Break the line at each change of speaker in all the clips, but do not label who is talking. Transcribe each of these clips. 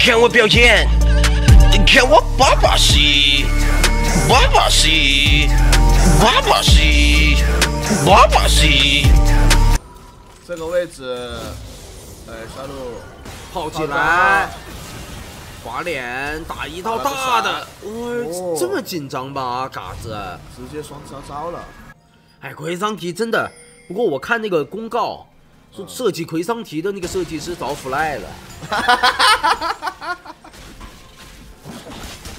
看我表演，看我把把戏，把把戏，把把戏，把把戏。
这个位置，哎，小路
跑起来，滑脸打一套大的，
哦
哇，这么紧张吧？嘎子，
直接双杀招了。
哎，奎桑提真的，不过我看那个公告说设计奎桑提的那个设计师找 fly 了。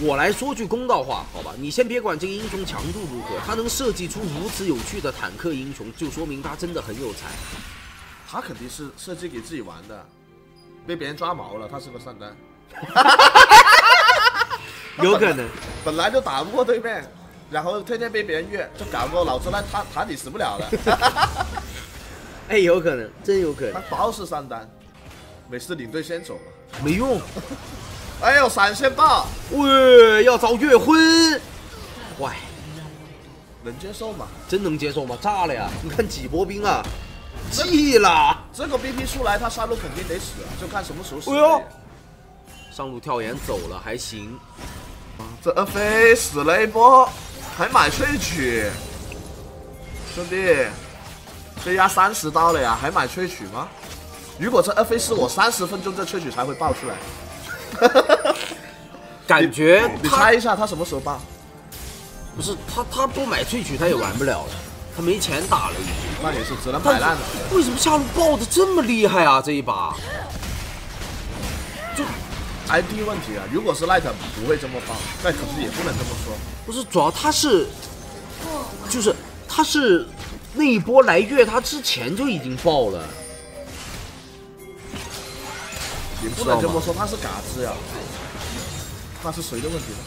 我来说句公道话，好吧，你先别管这个英雄强度如何，他能设计出如此有趣的坦克英雄，就说明他真的很有才。
他肯定是设计给自己玩的，被别人抓毛了，他是个上单，
有可能，
本来就打不过对面，然后天天被别人越，就搞不过老子那塔塔底死不了了。
哎，有可能，真有可能，
他包是上单，每次领队先走了。
没用。
哎呦，闪现爆，
喂，要遭月昏，喂，
能接受吗？
真能接受吗？炸了呀！你看几波兵啊，记了。
这个 BP 出来，他上路肯定得死啊，就看什么时候死。
哎呦上路跳岩走了还行，
这阿飞死了一波，还买萃取，兄弟，这压三十刀了呀，还买萃取吗？如果这阿飞是我三十分钟，这萃取才会爆出来。
感觉他
你猜一下他什么时候爆？
不是他他不买萃取他也玩不了了，他没钱打了已经。
那也是只能摆烂了。
为什么下路爆的这么厉害啊？这一把就
ID 问题啊，如果是 Light 不会这么爆，但可是也不能这么说。
不是主要他是，就是他是那一波来月他之前就已经爆了。
也不能这么说，他是嘎子呀。那是谁的问题呢？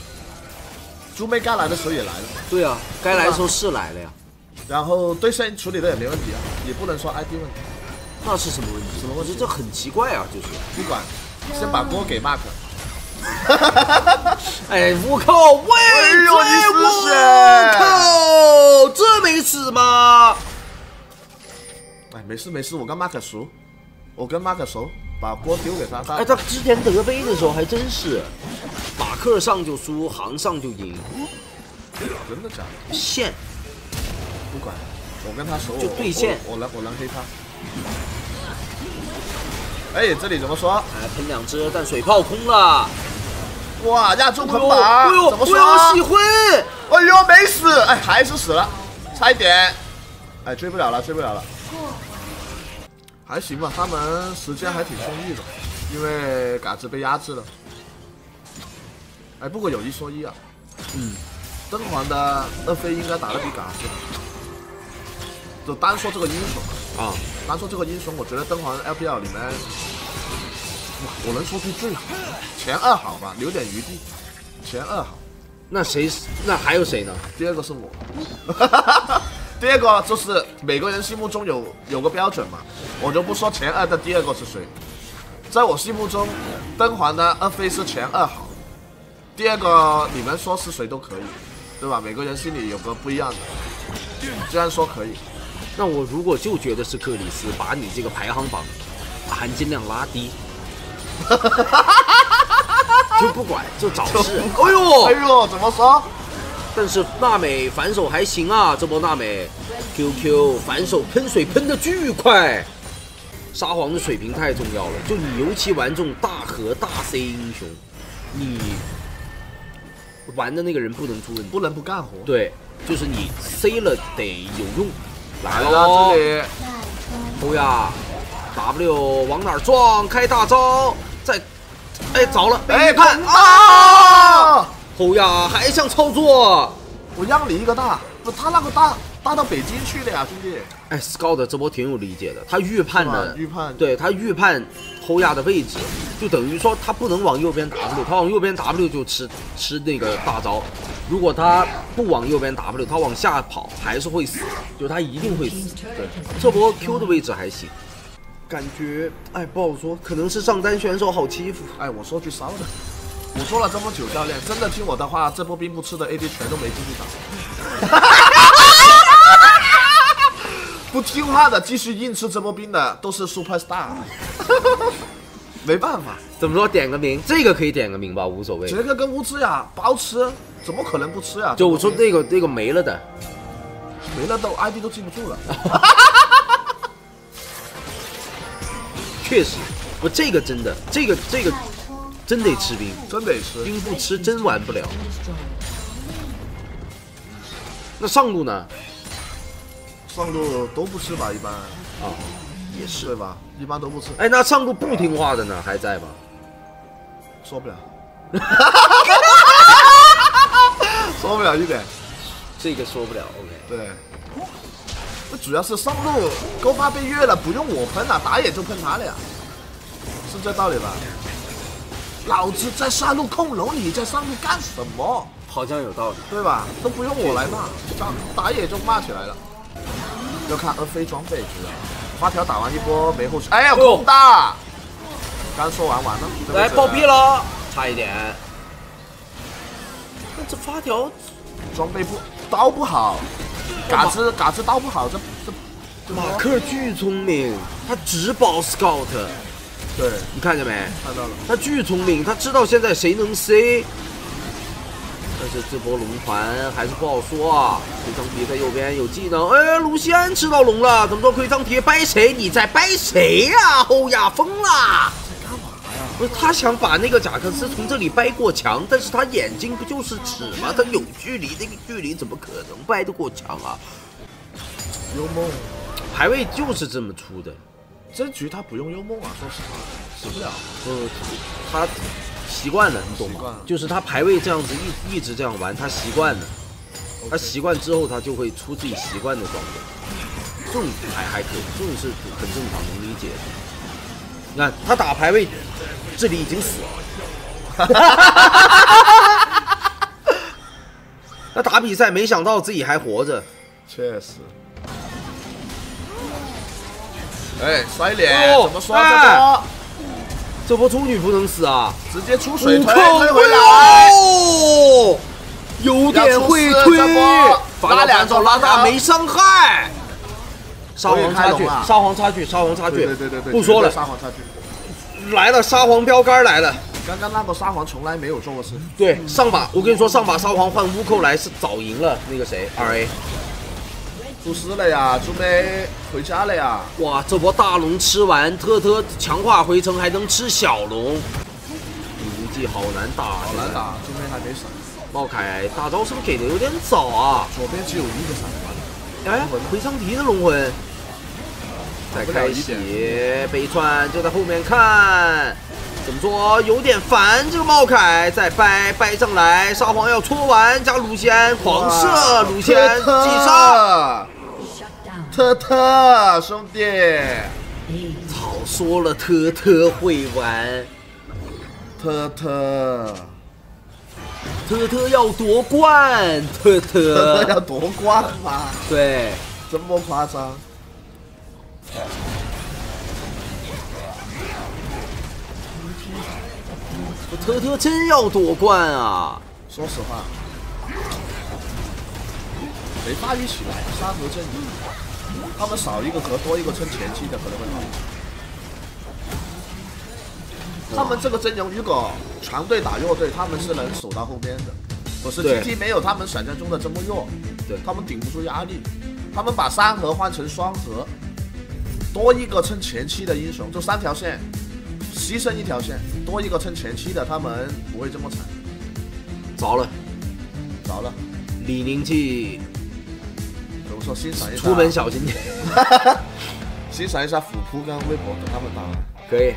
猪妹该来的时候也来了，
对啊，该来的时候是来了呀。
然后对线处理的也没问题啊，也不能说 ID 问题。
那是什么问题？
什么问题
这很奇怪啊，就是。
不管，先把锅给 Mark。
哎，我靠！喂，
哎呦你死血
我靠！这没死吗？
哎，没事没事，我跟 Mark 熟，我跟 Mark 熟，把锅丢给他。他
哎，他之前德杯的时候还真是，马克上就输，行上就赢，
真的假的？
线
不管，我跟他熟，
就对线
我来我来黑他。哎，这里怎么说？
哎，喷两只，但水泡空了。
哇，压住捆
哎
绑，
呦，
怎么
说？我喜？欢。
哎呦，没死，哎，还是死了，差一点，哎，追不了了，追不了了。还行吧，他们时间还挺充裕的，因为嘎子被压制了。哎，不过有一说一啊，
嗯，
敦煌的二飞应该打得比嘎子好。就单说这个英雄啊，
啊，
单说这个英雄，我觉得敦煌 LPL 里面，哇，我能说出最好的前二好吧，留点余地，前二好。
那谁是？那还有谁呢？
第二个是我，第二个就是每个人心目中有有个标准嘛，我就不说前二的第二个是谁，在我心目中，敦煌的二飞是前二好，第二个你们说是谁都可以，对吧？每个人心里有个不一样的，这样说可以。
那我如果就觉得是克里斯，把你这个排行榜含金量拉低，就不管，就找事。哎呦
哎，呦，怎么说？
但是娜美反手还行啊，这波娜美 QQ 反手喷水喷的巨快，沙皇的水平太重要了。就你尤其玩这种大核大 C 英雄，你玩的那个人不能出问题。
不能不干活。
对，就是你 C 了得有用。来
了，，这里
欧呀，W 往哪儿撞？开大招，再，哎，着了，被
哎
预判啊！
啊！
欧呀，还想操作？
我让你一个大，不，他那个大大到北京去了呀，兄弟。
哎，Scout 这波挺有理解的，他预判
是
的，
预判
对他预判后亚的位置，就等于说他不能往右边 W，他往右边 W 就吃吃那个大招。如果他不往右边 W，他往下跑还是会死，就他一定会死。对，这波 Q 的位置还行，感觉哎不好说，可能是上单选手好欺负。
哎，我说句骚的，我说了这么久，教练真的听我的话，这波兵不吃的 AD 全都没继续打。不听话的继续硬吃这波兵的都是 super star。没办法，
怎么说点个名？这个可以点个名吧，无所谓。
杰克跟乌兹呀包吃，怎么可能不吃呀？
就我说那个那个没了的，
没了都 ID 都记不住了。
确实，我这个真的，这个这个真得吃冰，
真得吃。
冰不吃真玩不了。那上路呢？
上路都不吃吧，一般
啊，也是
对。吧？一般都不吃，
哎，那上路不听话的呢？还在吗？
说不了，说不了一点。
这个说不了。OK。
对，这主要是上路勾发被越了，不用我喷了，打野就喷他了呀，是这道理吧？老子在下路控龙，你在上路干什么？
好像有道理。
对吧？都不用我来骂，打打野就骂起来了。要看阿飞装备主要，发条打完一波没后续，哎呀空大！刚说完完了，
来暴毙了，差一点。那这发条
装备不刀不好，嘎吱嘎吱刀不好，这这这
马克巨聪明，他只保 scout，
对
你看见没？
看到了，
他巨聪明，他知道现在谁能 C。但是这波龙团还是不好说啊！奎桑皮在右边有技能，哎，卢锡安吃到龙了，怎么说？奎桑皮掰谁？你在掰谁呀？欧亚疯了！
干嘛呀？
不是他想把那个贾克斯从这里掰过墙，但是他眼睛不就是尺吗？他有距离，那个距离怎么可能掰得过墙啊？
有梦，
排位就是这么出的。
这局他不用幽梦啊，说实话，死不了。
呃，他习惯了，你懂吗？就是他排位这样子一一直这样玩，他习惯了。他习惯之后，他就会出自己习惯的装备。这种还还可以，这种是很正常，能理解的。你看他打排位，这里已经死了。那打比赛，没想到自己还活着。
确实。哎，摔脸，
哦
怎么说
哎
这波？
这波处女不能死啊！
直接出水推推回来，
哦，有点会推
拉
拉
两
手拉大没伤害。沙皇差距沙皇差距，沙皇差距，
对对对对对，
不说了，
沙皇差距。
来了，沙皇标杆来了。
刚刚那个沙皇从来没有做过事，
对，上把我跟你说，上把沙皇换乌寇来是早赢了那个谁 R A。
出师了呀，准备回家了呀。
哇，这波大龙吃完，特特强化回城还能吃小龙，无忌好难打，
好难。打，这边还没闪，
茂凯大招是不是给的有点早啊？
左边只有一个闪环，
哎，回伤敌的龙魂，再开
不了一
启北川就在后面看，怎么说有点烦这个茂凯，再掰掰上来，沙皇要搓完加卢锡安狂射，
哇
卢锡安击杀，
特特兄弟，
早说了特特会玩，
特特
特特要夺冠，特
特特
特
要夺冠吗？
对。
这么夸张？
特特真要夺冠啊！
说实话，没发育起来，沙盒阵营，他们少一个核，多一个撑前期的可能会好。他们这个阵容如果强队打弱队，他们是能守到后面的。可是
对
GT 没有他们想象中的这么弱，
对
他们顶不住压力。他们把三核换成双核，多一个撑前期的英雄，就三条线，牺牲一条线，多一个撑前期的，他们不会这么惨。
着了，
着了，
李宁记
说？欣赏一下，
出门小心点。
欣赏一下虎扑跟微博跟他们打。
可以。